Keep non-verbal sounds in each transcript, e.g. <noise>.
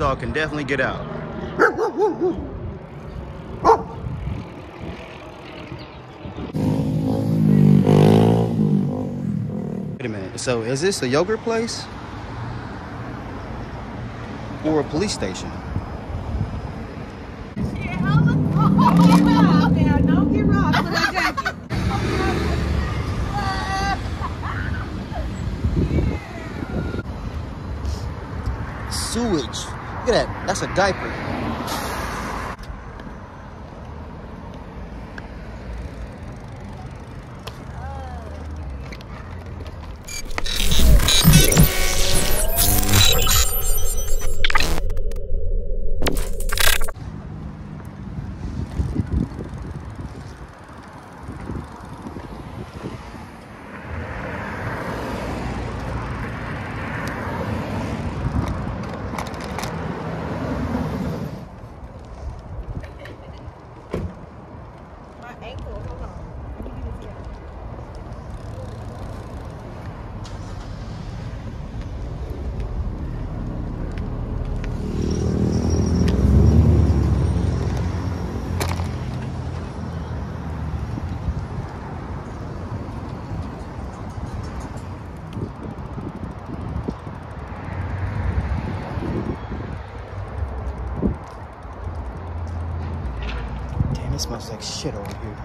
dog can definitely get out. Wait a minute. So is this a yogurt place? Or a police station? Sewage. At that. That's a diaper. Smells like shit over here.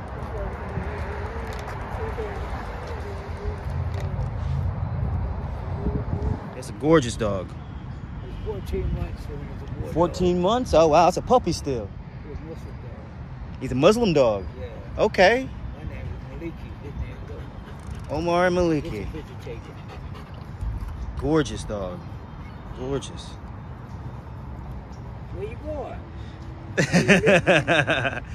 It's a gorgeous dog. It 14 months when it a boy. 14 months? Oh, wow. It's a puppy still. dog. It was Muslim dog. He's a Muslim dog. Yeah. Okay. My name was Maliki. His name was Omar Get Maliki. taken. Gorgeous dog. Gorgeous. Where you going?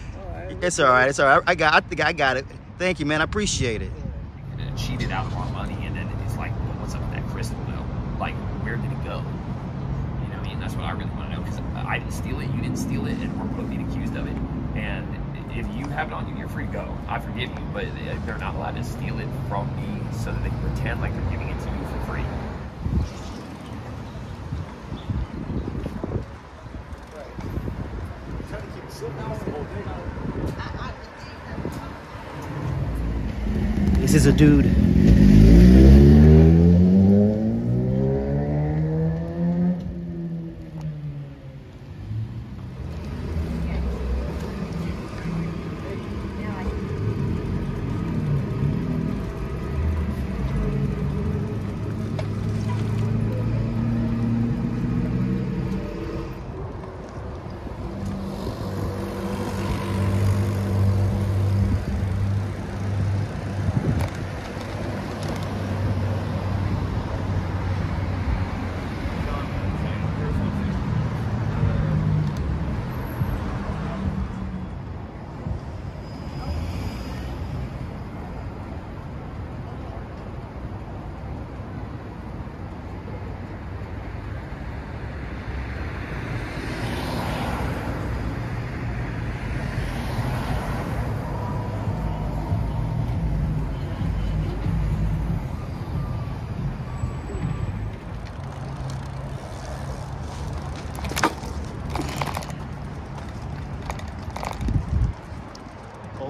<laughs> <laughs> It's all right. It's all right. I got. I think I got it. Thank you, man. I appreciate it. and cheated out of our money, and then it's like, well, what's up with that crystal though? Like, where did it go? You know, I mean, that's what I really want to know because I didn't steal it, you didn't steal it, and we're both being accused of it. And if you have it on you, you're free to go. I forgive you, but they're not allowed to steal it from me so that they can pretend like they're giving it to you for free. This is a dude.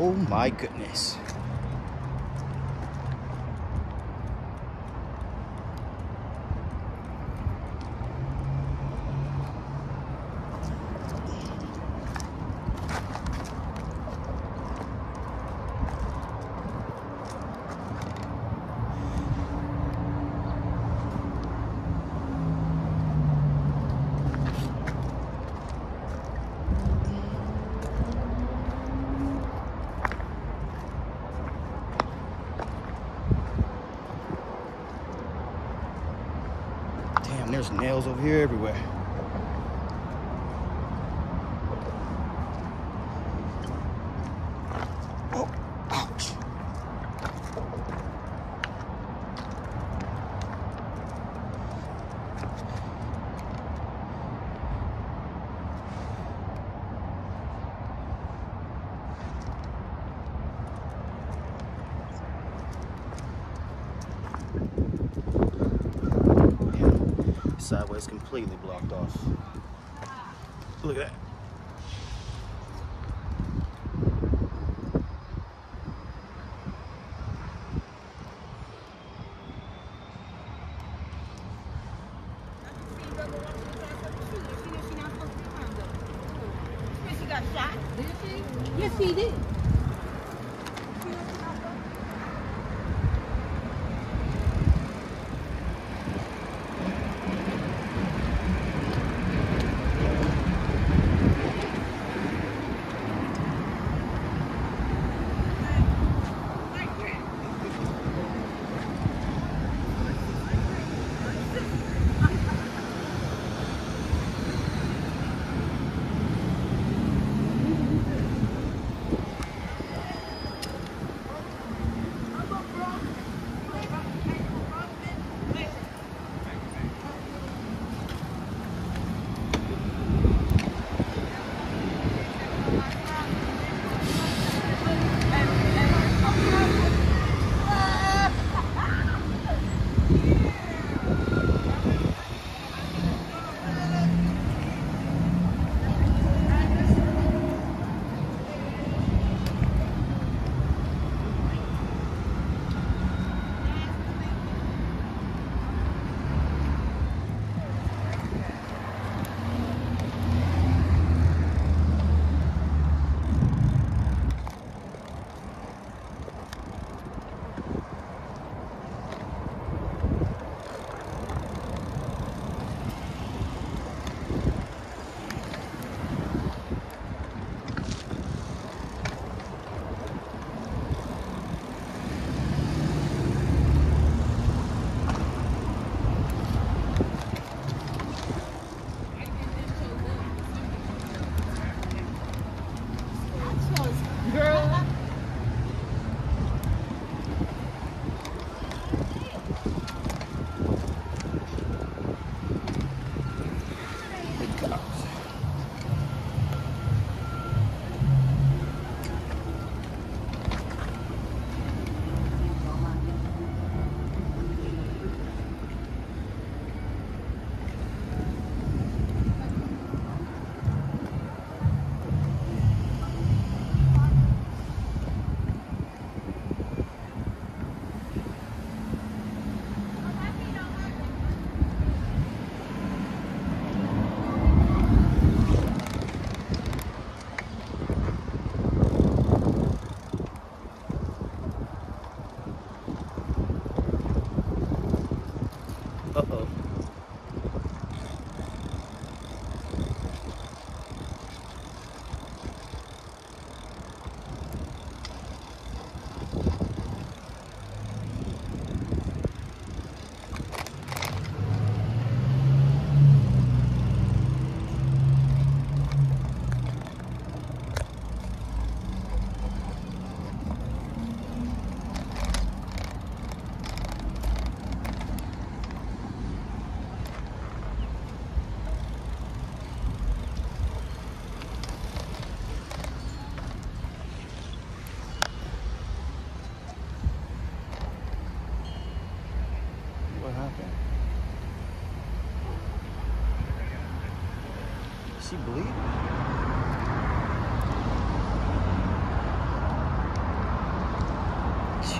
Oh my goodness. Damn, there's nails over here everywhere. sideways, completely blocked off. Look at that.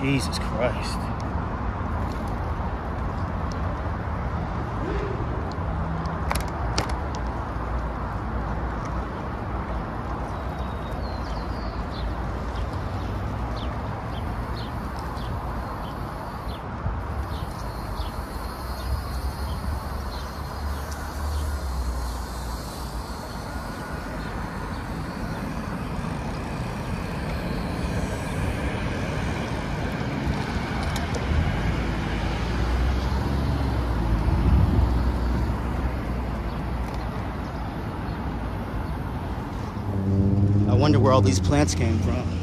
Jesus Christ. Wonder where all these plants came from.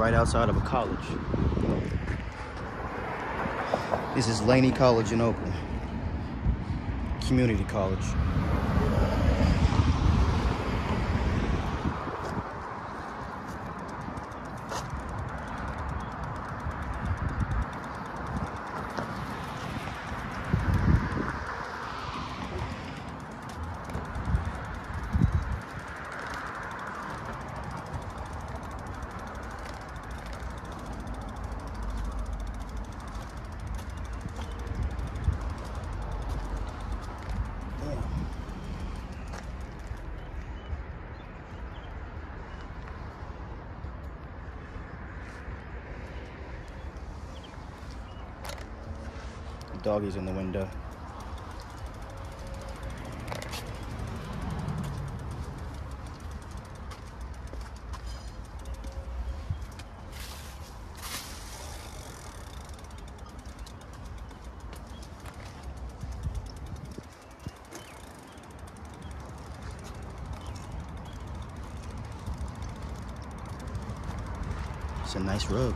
Right outside of a college. This is Laney College in Oakland. Community college. Doggies in the window. It's a nice rug.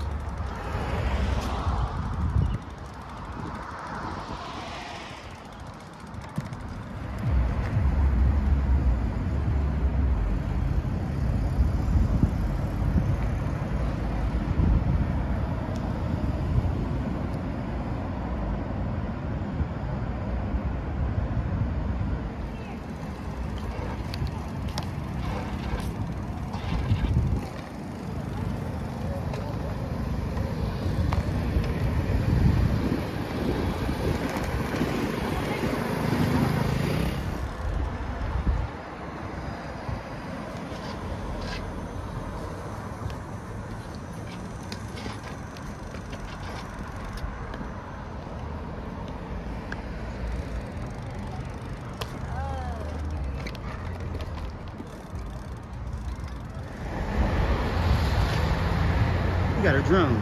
Got a drone.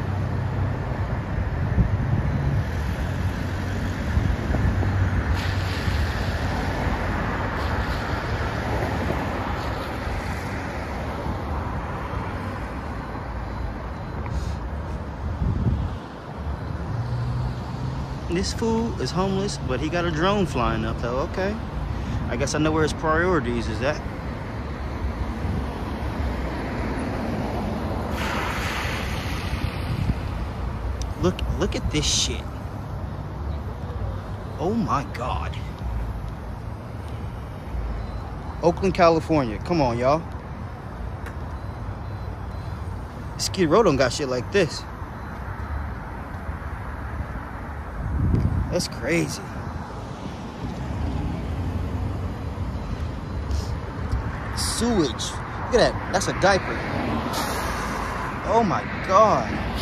This fool is homeless, but he got a drone flying up though. Okay. I guess I know where his priorities is at. Look, at this shit. Oh my God. Oakland, California. Come on, y'all. Skid Row don't got shit like this. That's crazy. Sewage. Look at that. That's a diaper. Oh my God.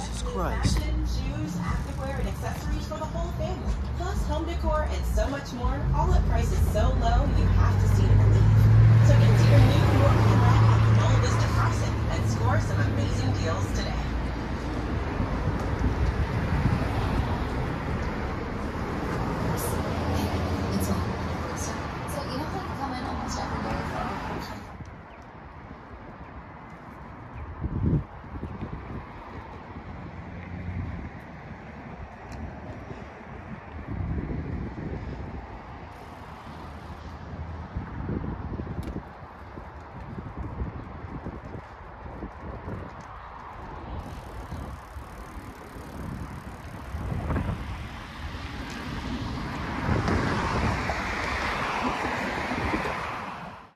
Jesus Fashion, shoes, activewear, and accessories for the whole family. Plus home decor and so much more, all at prices so low